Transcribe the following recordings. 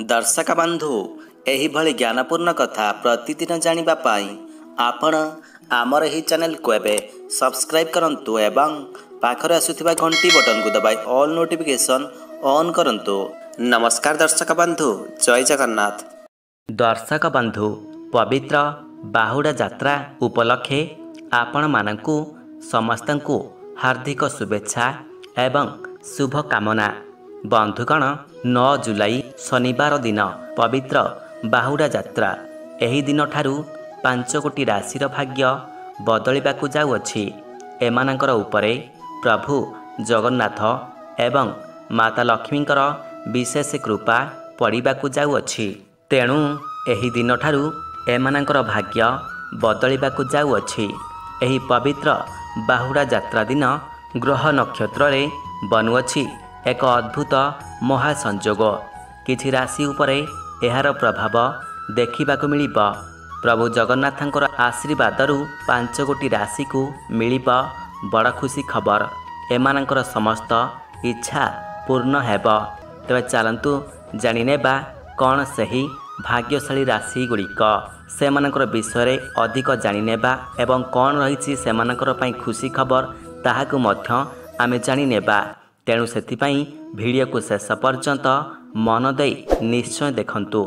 ଦର୍ଶକ ବନ୍ଧୁ ଏହିଭଳି ଜ୍ଞାନପୂର୍ଣ୍ଣ କଥା ପ୍ରତିଦିନ ଜାଣିବା ପାଇଁ ଆପଣ ଆମର ଏହି ଚ୍ୟାନେଲକୁ ଏବେ ସବସ୍କ୍ରାଇବ୍ କରନ୍ତୁ ଏବଂ ପାଖରେ ଆସୁଥିବା ଘଣ୍ଟି ବଟନକୁ ଦବାଇ ଅଲ୍ ନୋଟିଫିକେସନ୍ ଅନ୍ କରନ୍ତୁ। ନମସ୍କାର ଦର୍ଶକ ବନ୍ଧୁ ଜୟ ଜଗନ୍ନାଥ। ଦର୍ଶକ ବନ୍ଧୁ ପବିତ୍ର ବାହୁଡ଼ା ଯାତ୍ରା ଉପଲକ୍ଷେ ଆପଣମାନଙ୍କୁ ସମସ୍ତଙ୍କୁ ହାର୍ଦ୍ଦିକ ଶୁଭେଚ୍ଛା ଏବଂ ଶୁଭକାମନା। ବନ୍ଧୁଗଣ ନଅ ଜୁଲାଇ ଶନିବାର ଦିନ ପବିତ୍ର ବାହୁଡ଼ା ଯାତ୍ରା। ଏହି ଦିନଠାରୁ ପାଞ୍ଚ କୋଟି ରାଶିର ଭାଗ୍ୟ ବଦଳିବାକୁ ଯାଉଅଛି। ଏମାନଙ୍କର ଉପରେ ପ୍ରଭୁ ଜଗନ୍ନାଥ ଏବଂ ମାତା ଲକ୍ଷ୍ମୀଙ୍କର ବିଶେଷ କୃପା ପଡ଼ିବାକୁ ଯାଉଅଛି। ତେଣୁ ଏହି ଦିନଠାରୁ ଏମାନଙ୍କର ଭାଗ୍ୟ ବଦଳିବାକୁ ଯାଉଅଛି। ଏହି ପବିତ୍ର ବାହୁଡ଼ା ଯାତ୍ରା ଦିନ ଗ୍ରହ ନକ୍ଷତ୍ରରେ ବନୁଅଛି ଏକ ଅଦ୍ଭୁତ ମହାସଂଯୋଗ। କିଛି ରାଶି ଉପରେ ଏହାର ପ୍ରଭାବ ଦେଖିବାକୁ ମିଳିବ। ପ୍ରଭୁ ଜଗନ୍ନାଥଙ୍କର ଆଶୀର୍ବାଦରୁ ପାଞ୍ଚ ଗୋଟି ରାଶିକୁ ମିଳିବ ବଡ଼ ଖୁସି ଖବର। ଏମାନଙ୍କର ସମସ୍ତ ଇଚ୍ଛା ପୂର୍ଣ୍ଣ ହେବ। ତେବେ ଚାଲନ୍ତୁ ଜାଣିନେବା କ'ଣ ସେହି ଭାଗ୍ୟଶାଳୀ ରାଶି ଗୁଡ଼ିକ ସେମାନଙ୍କର ବିଷୟରେ ଅଧିକ ଜାଣିନେବା ଏବଂ କ'ଣ ରହିଛି ସେମାନଙ୍କର ପାଇଁ ଖୁସି ଖବର ତାହାକୁ ମଧ୍ୟ ଆମେ ଜାଣିନେବା। ତେଣୁ ସେଥିପାଇଁ ଭିଡ଼ିଓକୁ ଶେଷ ପର୍ଯ୍ୟନ୍ତ ମନ ଦେଇ ନିଶ୍ଚୟ ଦେଖନ୍ତୁ।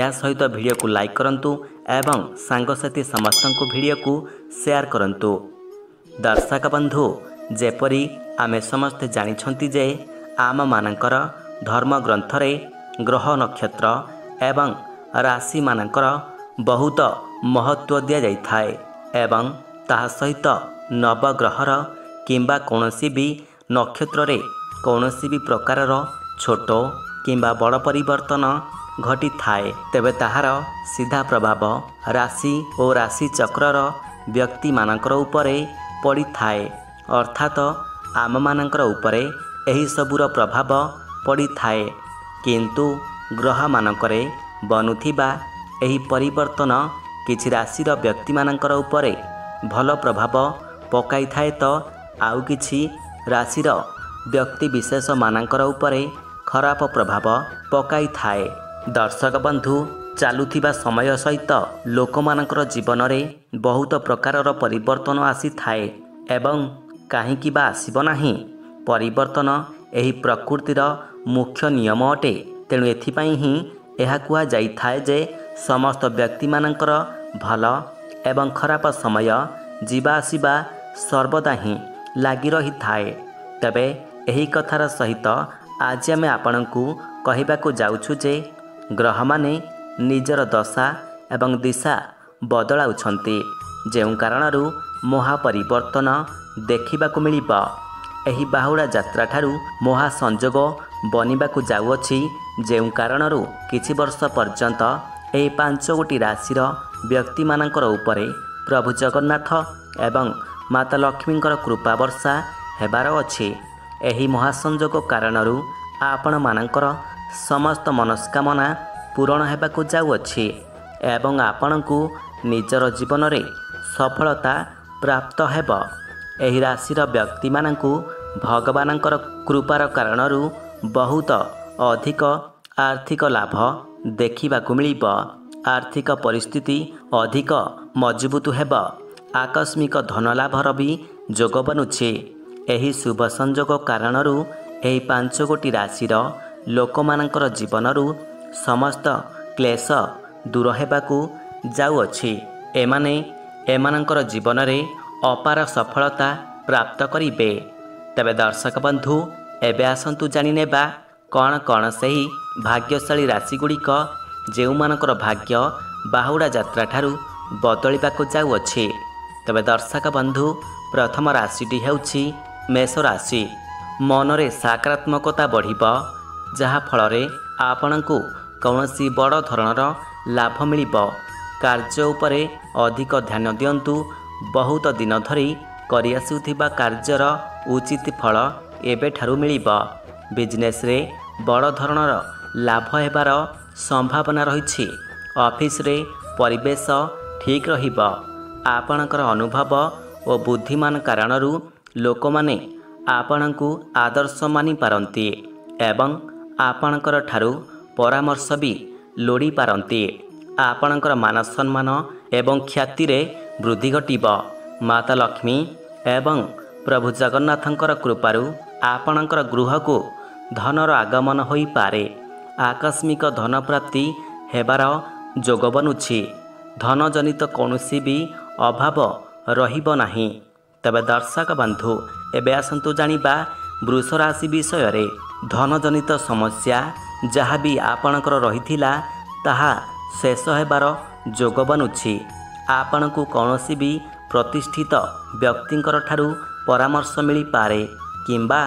ଏହା ସହିତ ଭିଡ଼ିଓକୁ ଲାଇକ୍ କରନ୍ତୁ ଏବଂ ସାଙ୍ଗସାଥି ସମସ୍ତଙ୍କୁ ଭିଡ଼ିଓକୁ ସେୟାର କରନ୍ତୁ। ଦର୍ଶକ ବନ୍ଧୁ ଯେପରି ଆମେ ସମସ୍ତେ ଜାଣିଛନ୍ତି ଯେ ଆମମାନଙ୍କର ଧର୍ମଗ୍ରନ୍ଥରେ ଗ୍ରହ ନକ୍ଷତ୍ର ଏବଂ ରାଶିମାନଙ୍କର ବହୁତ ମହତ୍ତ୍ୱ ଦିଆଯାଇଥାଏ ଏବଂ ତାହା ସହିତ ନବଗ୍ରହର କିମ୍ବା କୌଣସି ବି ନକ୍ଷତ୍ରରେ କୌଣସି ବି ପ୍ରକାରର ଛୋଟ କିମ୍ବା ବଡ଼ ପରିବର୍ତ୍ତନ ଘଟିଥାଏ ତେବେ ତାହାର ସିଧା ପ୍ରଭାବ ରାଶି ଓ ରାଶି ଚକ୍ରର ବ୍ୟକ୍ତିମାନଙ୍କର ଉପରେ ପଡ଼ିଥାଏ। ଅର୍ଥାତ ଆମମାନଙ୍କର ଉପରେ ଏହିସବୁର ପ୍ରଭାବ ପଡ଼ିଥାଏ। କିନ୍ତୁ ଗ୍ରହମାନଙ୍କରେ ବନୁଥିବା ଏହି ପରିବର୍ତ୍ତନ କିଛି ରାଶିର ବ୍ୟକ୍ତିମାନଙ୍କର ଉପରେ ଭଲ ପ୍ରଭାବ ପକାଇଥାଏ ତ ଆଉ କିଛି ରାଶିର ବ୍ୟକ୍ତିବିଶେଷମାନଙ୍କର ଉପରେ ଖରାପ ପ୍ରଭାବ ପକାଇଥାଏ। ଦର୍ଶକ ବନ୍ଧୁ ଚାଲୁଥିବା ସମୟ ସହିତ ଲୋକମାନଙ୍କର ଜୀବନରେ ବହୁତ ପ୍ରକାରର ପରିବର୍ତ୍ତନ ଆସିଥାଏ ଏବଂ କାହିଁକି ବା ଆସିବ ନାହିଁ ପରିବର୍ତ୍ତନ ଏହି ପ୍ରକୃତିର ମୁଖ୍ୟ ନିୟମ ଅଟେ। ତେଣୁ ଏଥିପାଇଁ ହିଁ ଏହା କୁହାଯାଇଥାଏ ଯେ ସମସ୍ତ ବ୍ୟକ୍ତିମାନଙ୍କର ଭଲ ଏବଂ ଖରାପ ସମୟ ଯିବା ଆସିବା ସର୍ବଦା ହିଁ ଲାଗି ରହିଥାଏ। ତେବେ ଏହି କଥାର ସହିତ ଆଜି ଆମେ ଆପଣଙ୍କୁ କହିବାକୁ ଯାଉଛୁ ଯେ ଗ୍ରହମାନେ ନିଜର ଦଶା ଏବଂ ଦିଶା ବଦଳାଉଛନ୍ତି। ଯେଉଁ କାରଣରୁ ମହାପରିବର୍ତ୍ତନ ଦେଖିବାକୁ ମିଳିବ। ଏହି ବାହୁଡ଼ା ଯାତ୍ରାଠାରୁ ମହାସଂଯୋଗ ବନିବାକୁ ଯାଉଅଛି। ଯେଉଁ କାରଣରୁ କିଛି ବର୍ଷ ପର୍ଯ୍ୟନ୍ତ ଏହି ପାଞ୍ଚ ଗୋଟି ରାଶିର ବ୍ୟକ୍ତିମାନଙ୍କର ଉପରେ ପ୍ରଭୁ ଜଗନ୍ନାଥ ଏବଂ ମାତା ଲକ୍ଷ୍ମୀଙ୍କର କୃପା ବର୍ଷା ହେବାର ଅଛି। ଏହି ମହାସଂଯୋଗ କାରଣରୁ ଆପଣମାନଙ୍କର ସମସ୍ତ ମନସ୍କାମନା ପୂରଣ ହେବାକୁ ଯାଉଅଛି ଏବଂ ଆପଣଙ୍କୁ ନିଜର ଜୀବନରେ ସଫଳତା ପ୍ରାପ୍ତ ହେବ। ଏହି ରାଶିର ବ୍ୟକ୍ତିମାନଙ୍କୁ ଭଗବାନଙ୍କର କୃପାର କାରଣରୁ ବହୁତ ଅଧିକ ଆର୍ଥିକ ଲାଭ ଦେଖିବାକୁ ମିଳିବ। ଆର୍ଥିକ ପରିସ୍ଥିତି ଅଧିକ ମଜବୁତ ହେବ। ଆକସ୍ମିକ ଧନଲାଭର ବି ଯୋଗ ବନୁଛି। ଏହି ଶୁଭ ସଂଯୋଗ କାରଣରୁ ଏହି ପାଞ୍ଚ ଗୋଟି ରାଶିର ଲୋକମାନଙ୍କର ଜୀବନରୁ ସମସ୍ତ କ୍ଲେଶ ଦୂର ହେବାକୁ ଯାଉଅଛି। ଏମାନେ ଏମାନଙ୍କର ଜୀବନରେ ଅପାର ସଫଳତା ପ୍ରାପ୍ତ କରିବେ। ତେବେ ଦର୍ଶକ ବନ୍ଧୁ ଏବେ ଆସନ୍ତୁ ଜାଣିନେବା କ'ଣ କ'ଣ ସେହି ଭାଗ୍ୟଶାଳୀ ରାଶିଗୁଡ଼ିକ ଯେଉଁମାନଙ୍କର ଭାଗ୍ୟ ବାହୁଡ଼ା ଯାତ୍ରାଠାରୁ ବଦଳିବାକୁ ଯାଉଅଛି। ତେବେ ଦର୍ଶକ ବନ୍ଧୁ ପ୍ରଥମ ରାଶିଟି ହେଉଛି ମେଷ ରାଶି ମନରେ ସକାରାତ୍ମକତା ବଢ଼ିବ ଯାହାଫଳରେ ଆପଣଙ୍କୁ କୌଣସି ବଡ଼ ଧରଣର ଲାଭ ମିଳିବ। କାର୍ଯ୍ୟ ଉପରେ ଅଧିକ ଧ୍ୟାନ ଦିଅନ୍ତୁ। ବହୁତ ଦିନ ଧରି କରିଆସୁଥିବା କାର୍ଯ୍ୟର ଉଚିତ ଫଳ ଏବେଠାରୁ ମିଳିବ। ବିଜନେସ୍ରେ ବଡ଼ ଧରଣର ଲାଭ ହେବାର ସମ୍ଭାବନା ରହିଛି। ଅଫିସରେ ପରିବେଶ ଠିକ୍ ରହିବ। ଆପଣଙ୍କର ଅନୁଭବ ଓ ବୁଦ୍ଧିମାନ କାରଣରୁ ଲୋକମାନେ ଆପଣଙ୍କୁ ଆଦର୍ଶ ମାନିପାରନ୍ତି ଏବଂ ଆପଣଙ୍କର ଠାରୁ ପରାମର୍ଶ ବି ଲୋଡ଼ିପାରନ୍ତି ଆପଣଙ୍କର ମାନ ସମ୍ମାନ ଏବଂ ଖ୍ୟାତିରେ ବୃଦ୍ଧି ଘଟିବ। ମାତା ଲକ୍ଷ୍ମୀ ଏବଂ ପ୍ରଭୁ ଜଗନ୍ନାଥଙ୍କର କୃପାରୁ ଆପଣଙ୍କର ଗୃହକୁ ଧନର ଆଗମନ ହୋଇପାରେ। ଆକସ୍ମିକ ଧନ ପ୍ରାପ୍ତି ହେବାର ଯୋଗ ବନୁଛି ଧନଜନିତ କୌଣସି ବି ଅଭାବ ରହିବ ନାହିଁ। ତେବେ ଦର୍ଶକ ବନ୍ଧୁ ଏବେ ଆସନ୍ତୁ ଜାଣିବା ବୃଷ ରାଶି ବିଷୟରେ। ଧନଜନିତ ସମସ୍ୟା ଯାହା ବି ଆପଣଙ୍କର ରହିଥିଲା ତାହା ଶେଷ ହେବାର ଯୋଗ ବନୁଛି। ଆପଣଙ୍କୁ କୌଣସି ବି ପ୍ରତିଷ୍ଠିତ ବ୍ୟକ୍ତିଙ୍କର ଠାରୁ ପରାମର୍ଶ ମିଳିପାରେ କିମ୍ବା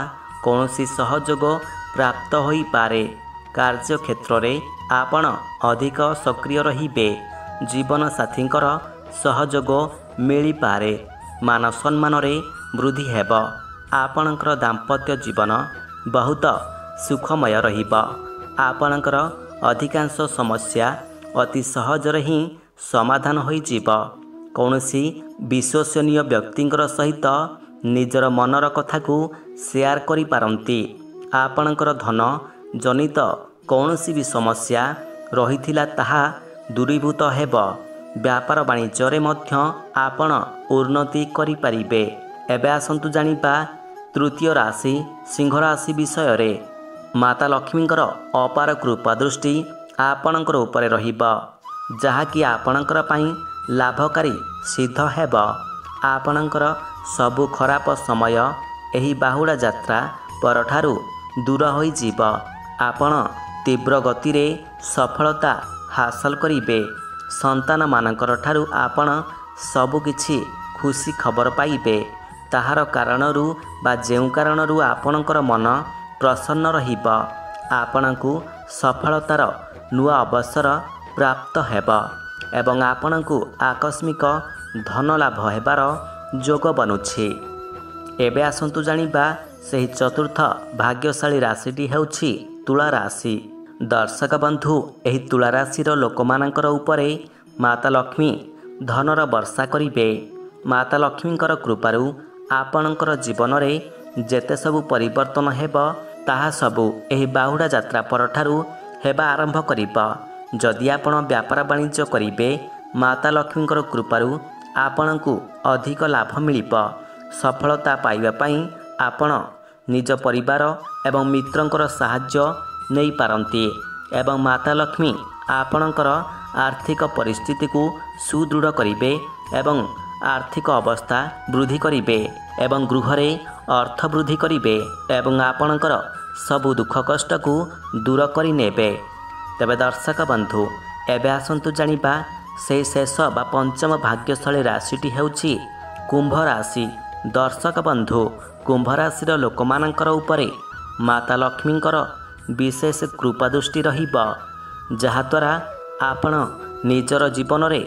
କୌଣସି ସହଯୋଗ ପ୍ରାପ୍ତ ହୋଇପାରେ। କାର୍ଯ୍ୟକ୍ଷେତ୍ରରେ ଆପଣ ଅଧିକ ସକ୍ରିୟ ରହିବେ। ଜୀବନସାଥୀଙ୍କର ସହଯୋଗ ମିଳିପାରେ। ମାନ ସମ୍ମାନରେ ବୃଦ୍ଧି ହେବ। ଆପଣଙ୍କର ଦାମ୍ପତ୍ୟ ଜୀବନ ବହୁତ ସୁଖମୟ ରହିବ। ଆପଣଙ୍କର ଅଧିକାଂଶ ସମସ୍ୟା ଅତି ସହଜରେ ହିଁ ସମାଧାନ ହୋଇଯିବ। କୌଣସି ବିଶ୍ୱସନୀୟ ବ୍ୟକ୍ତିଙ୍କର ସହିତ ନିଜର ମନର କଥାକୁ ସେୟାର କରିପାରନ୍ତି। ଆପଣଙ୍କର ଧନ ଜନିତ କୌଣସି ବି ସମସ୍ୟା ରହିଥିଲା ତାହା ଦୂରୀଭୂତ ହେବ। ବ୍ୟାପାର ବାଣିଜ୍ୟରେ ମଧ୍ୟ ଆପଣ ଉନ୍ନତି କରିପାରିବେ। ଏବେ ଆସନ୍ତୁ ଜାଣିବା ତୃତୀୟ ରାଶି ସିଂହ ରାଶି ବିଷୟରେ। ମାତା ଲକ୍ଷ୍ମୀଙ୍କର ଅପାର କୃପା ଦୃଷ୍ଟି ଆପଣଙ୍କର ଉପରେ ରହିବ। ଯାହାକି ଆପଣଙ୍କର ପାଇଁ ଲାଭକାରୀ ସିଦ୍ଧ ହେବ। ଆପଣଙ୍କର ସବୁ ଖରାପ ସମୟ ଏହି ବାହୁଡ଼ା ଯାତ୍ରା ପରଠାରୁ ଦୂର ହୋଇଯିବ। ଆପଣ ତୀବ୍ର ଗତିରେ ସଫଳତା ହାସଲ କରିବେ। ସନ୍ତାନମାନଙ୍କର ଠାରୁ ଆପଣ ସବୁକିଛି ଖୁସି ଖବର ପାଇବେ। ତାହାର କାରଣରୁ ବା ଯେଉଁ କାରଣରୁ ଆପଣଙ୍କର ମନ ପ୍ରସନ୍ନ ରହିବ ଆପଣଙ୍କୁ ସଫଳତାର ନୂଆ ଅବସର ପ୍ରାପ୍ତ ହେବ ଏବଂ ଆପଣଙ୍କୁ ଆକସ୍ମିକ ଧନ ଲାଭ ହେବାର ଯୋଗ ବନୁଛି। ଏବେ ଆସନ୍ତୁ ଜାଣିବା ସେହି ଚତୁର୍ଥ ଭାଗ୍ୟଶାଳୀ ରାଶିଟି ହେଉଛି ତୁଳା ରାଶି। ଦର୍ଶକ ବନ୍ଧୁ ଏହି ତୁଳା ରାଶିର ଲୋକମାନଙ୍କର ଉପରେ ମାତା ଲକ୍ଷ୍ମୀ ଧନର ବର୍ଷା କରିବେ। ମାତା ଲକ୍ଷ୍ମୀଙ୍କର କୃପାରୁ ଆପଣଙ୍କର ଜୀବନରେ ଯେତେ ସବୁ ପରିବର୍ତ୍ତନ ହେବ ତାହା ସବୁ ଏହି ବାହୁଡ଼ା ଯାତ୍ରା ପରଠାରୁ ହେବା ଆରମ୍ଭ କରିବ। ଯଦି ଆପଣ ବ୍ୟାପାର ବାଣିଜ୍ୟ କରିବେ ମାତା ଲକ୍ଷ୍ମୀଙ୍କର କୃପାରୁ ଆପଣଙ୍କୁ ଅଧିକ ଲାଭ ମିଳିବ। ସଫଳତା ପାଇବା ପାଇଁ ଆପଣ ନିଜ ପରିବାର ଏବଂ ମିତ୍ରଙ୍କର ସାହାଯ୍ୟ ନେଇପାରନ୍ତି ଏବଂ ମାତା ଲକ୍ଷ୍ମୀ ଆପଣଙ୍କର ଆର୍ଥିକ ପରିସ୍ଥିତିକୁ ସୁଦୃଢ଼ କରିବେ ଏବଂ ଆର୍ଥିକ ଅବସ୍ଥା ବୃଦ୍ଧି କରିବେ ଏବଂ ଗୃହରେ ଅର୍ଥ ବୃଦ୍ଧି କରିବେ ଏବଂ ଆପଣଙ୍କର ସବୁ ଦୁଃଖ କଷ୍ଟକୁ ଦୂର କରିନେବେ। ତେବେ ଦର୍ଶକ ବନ୍ଧୁ ଏବେ ଆସନ୍ତୁ ଜାଣିବା ସେହି ଶେଷ ବା ପଞ୍ଚମ ଭାଗ୍ୟଶାଳୀ ରାଶିଟି ହେଉଛି କୁମ୍ଭ ରାଶି। ଦର୍ଶକ ବନ୍ଧୁ କୁମ୍ଭ ରାଶିର ଲୋକମାନଙ୍କର ଉପରେ ମାତା ଲକ୍ଷ୍ମୀଙ୍କର ବିଶେଷ କୃପା ଦୃଷ୍ଟି ରହିବ ଯାହାଦ୍ୱାରା ଆପଣ ନିଜର ଜୀବନରେ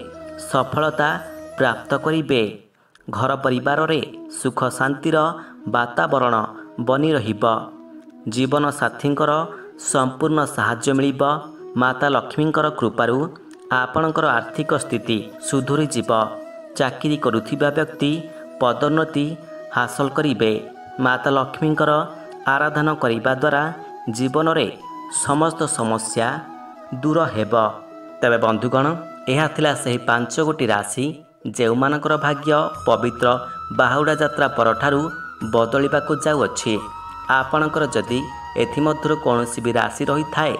ସଫଳତା ପ୍ରାପ୍ତ କରିବେ। ଘର ପରିବାରରେ ସୁଖ ଶାନ୍ତିର ବାତାବରଣ ବନି ରହିବ। ଜୀବନସାଥୀଙ୍କର ସମ୍ପୂର୍ଣ୍ଣ ସାହାଯ୍ୟ ମିଳିବ। ମାତା ଲକ୍ଷ୍ମୀଙ୍କର କୃପାରୁ ଆପଣଙ୍କର ଆର୍ଥିକ ସ୍ଥିତି ସୁଧୁରିଯିବ। ଚାକିରି କରୁଥିବା ବ୍ୟକ୍ତି ପଦୋନ୍ନତି ହାସଲ କରିବେ। ମାତା ଲକ୍ଷ୍ମୀଙ୍କର ଆରାଧନା କରିବା ଦ୍ୱାରା ଜୀବନରେ ସମସ୍ତ ସମସ୍ୟା ଦୂର ହେବ। ତେବେ ବନ୍ଧୁଗଣ ଏହା ଥିଲା ସେହି ପାଞ୍ଚ ଗୋଟି ରାଶି ଯେଉଁମାନଙ୍କର ଭାଗ୍ୟ ପବିତ୍ର ବାହୁଡ଼ା ଯାତ୍ରା ପରଠାରୁ ବଦଳିବାକୁ ଯାଉଅଛି। ଆପଣଙ୍କର ଯଦି ଏଥିମଧ୍ୟରୁ କୌଣସି ବି ରାଶି ରହିଥାଏ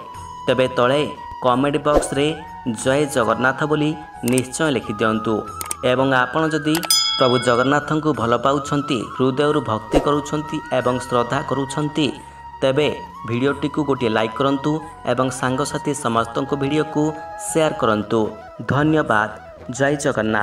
ତେବେ ତଳେ କମେଣ୍ଟ ବକ୍ସରେ ଜୟ ଜଗନ୍ନାଥ ବୋଲି ନିଶ୍ଚୟ ଲେଖିଦିଅନ୍ତୁ। ଏବଂ ଆପଣ ଯଦି ପ୍ରଭୁ ଜଗନ୍ନାଥଙ୍କୁ ଭଲ ପାଉଛନ୍ତି ହୃଦୟରୁ ଭକ୍ତି କରୁଛନ୍ତି ଏବଂ ଶ୍ରଦ୍ଧା କରୁଛନ୍ତି ତେବେ ଭିଡ଼ିଓଟିକୁ ଗୋଟିଏ ଲାଇକ୍ କରନ୍ତୁ ଏବଂ ସାଙ୍ଗସାଥି ସମସ୍ତଙ୍କୁ ଭିଡ଼ିଓକୁ ସେୟାର କରନ୍ତୁ। ଧନ୍ୟବାଦ। ଜୟ ଜଗନ୍ନାଥ।